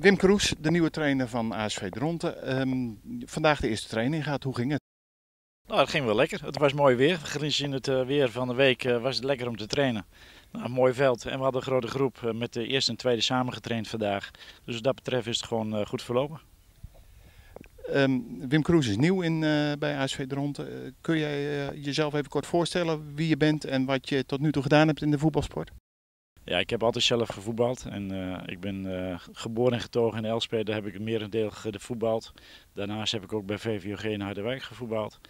Wim Kroes, de nieuwe trainer van ASV Dronten. Ehm, vandaag de eerste training gaat. Hoe ging het? Nou, het ging wel lekker. Het was mooi weer. Gezien het uh, weer van de week uh, was het lekker om te trainen. Nou, een mooi veld. En we hadden een grote groep uh, met de eerste en tweede samengetraind vandaag. Dus wat dat betreft is het gewoon goed verlopen. Um, Wim Kroes is nieuw in, bij ASV Dronten. kun jij jezelf even kort voorstellen wie je bent en wat je tot nu toe gedaan hebt in de voetbalsport? Ja, ik heb altijd zelf gevoetbald. En uh, ik ben uh, geboren en getogen in Elspet. Daar heb ik merendeel gevoetbald. Daarnaast heb ik ook bij VVOG in Harderwijk gevoetbald.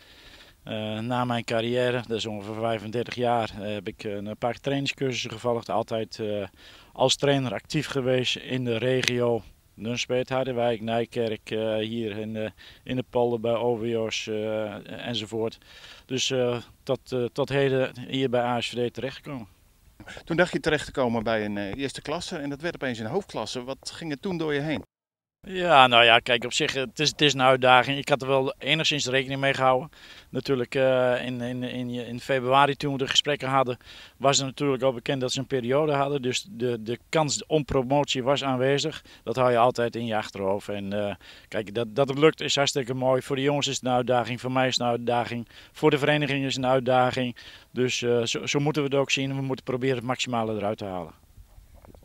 Uh, na mijn carrière, dat is ongeveer 35 jaar, heb ik een paar trainingscursussen gevolgd. Altijd als trainer actief geweest in de regio. Nunspeet, Harderwijk, Nijkerk, hier in de, in de polder bij OWO's enzovoort. Dus tot, tot heden hier bij ASVD terechtgekomen. Toen dacht je terecht te komen bij een uh, eerste klasse en dat werd opeens een hoofdklasse. Wat ging er toen door je heen? Ja, nou ja, kijk, op zich, het is, het is een uitdaging. Ik had er wel enigszins rekening mee gehouden. Natuurlijk uh, in, in, in, in, februari toen we de gesprekken hadden, was het natuurlijk al bekend dat ze een periode hadden. Dus de, de kans om promotie was aanwezig. Dat hou je altijd in je achterhoofd. En uh, kijk, dat, dat het lukt is hartstikke mooi. Voor de jongens is het een uitdaging, voor mij is het een uitdaging. Voor de vereniging is het een uitdaging. Dus uh, zo, zo moeten we het ook zien. We moeten proberen het maximale eruit te halen.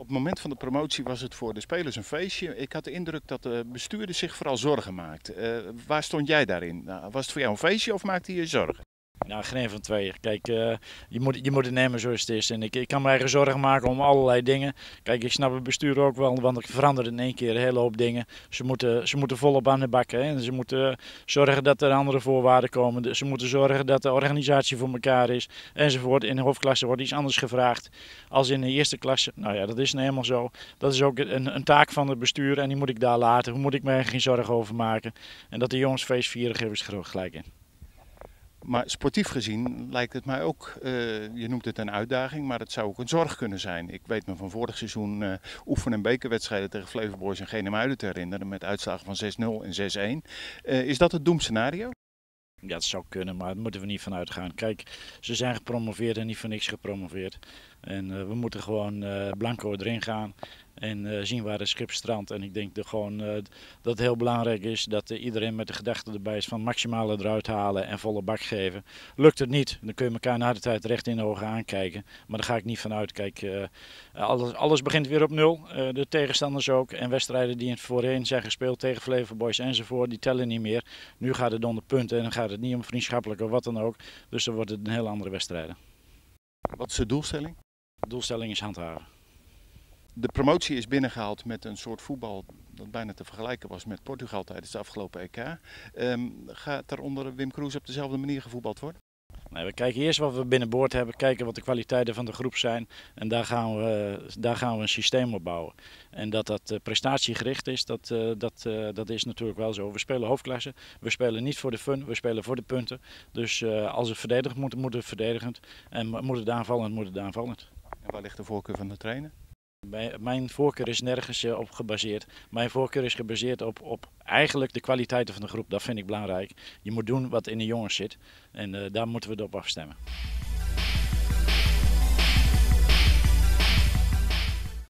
Op het moment van de promotie was het voor de spelers een feestje. Ik had de indruk dat de bestuurder zich vooral zorgen maakt. Uh, waar stond jij daarin? Nou, was het voor jou een feestje of maakte je je zorgen? Nou, geen van twee. Kijk, uh, je, moet, je moet het nemen zoals het is. En ik, ik kan me eigen zorgen maken om allerlei dingen. Kijk, ik snap het bestuur ook wel, want ik verander in één keer een hele hoop dingen. Ze moeten, ze moeten volop aan de bak. Hè. En ze moeten zorgen dat er andere voorwaarden komen. Ze moeten zorgen dat de organisatie voor elkaar is. Enzovoort. In de hoofdklasse wordt iets anders gevraagd als in de eerste klasse. Nou ja, dat is nou helemaal zo. Dat is ook een, een taak van het bestuur en die moet ik daar laten. Hoe moet ik me geen zorgen over maken? En dat de jongens feestvieren, geven ze gelijk in. Maar sportief gezien lijkt het mij ook, uh, je noemt het een uitdaging, maar het zou ook een zorg kunnen zijn. Ik weet me van vorig seizoen uh, oefen- en bekerwedstrijden tegen Flevoboys en Genemuiden te herinneren met uitslagen van 6-0 en 6-1. Uh, is dat het doemscenario? Ja, dat zou kunnen, maar daar moeten we niet van uitgaan. Kijk, ze zijn gepromoveerd en niet voor niks gepromoveerd. En we moeten gewoon blanco erin gaan en uh, zien waar het schip strandt. En ik denk dat, gewoon, dat het heel belangrijk is dat iedereen met de gedachte erbij is van maximale eruit halen en volle bak geven. Lukt het niet, dan kun je elkaar na de tijd recht in de ogen aankijken. Maar daar ga ik niet van uit. Kijk, alles, alles begint weer op nul. de tegenstanders ook. En wedstrijden die in het voorheen zijn gespeeld tegen Flevo Boys enzovoort, die tellen niet meer. Nu gaat het om de punten en dan gaat het niet om vriendschappelijk of wat dan ook. Dus dan wordt het een heel andere wedstrijden. Wat is de doelstelling? De doelstelling is handhaven. De promotie is binnengehaald met een soort voetbal dat bijna te vergelijken was met Portugal tijdens de afgelopen EK. Um, gaat er onder Wim Kroes op dezelfde manier gevoetbald worden? Nee, we kijken eerst wat we binnenboord hebben, kijken wat de kwaliteiten van de groep zijn. En daar gaan we, daar gaan we een systeem op bouwen. En dat dat uh, prestatiegericht is, dat, uh, dat, uh, dat is natuurlijk wel zo. We spelen hoofdklasse, we spelen niet voor de fun, we spelen voor de punten. Dus als we verdedigend moeten, moeten we verdedigend. En moet het aanvallend, moet het aanvallend. En waar ligt de voorkeur van de trainer? Mijn voorkeur is nergens op gebaseerd. Mijn voorkeur is gebaseerd op, op eigenlijk de kwaliteiten van de groep. Dat vind ik belangrijk. Je moet doen wat in de jongens zit. En uh, daar moeten we het op afstemmen.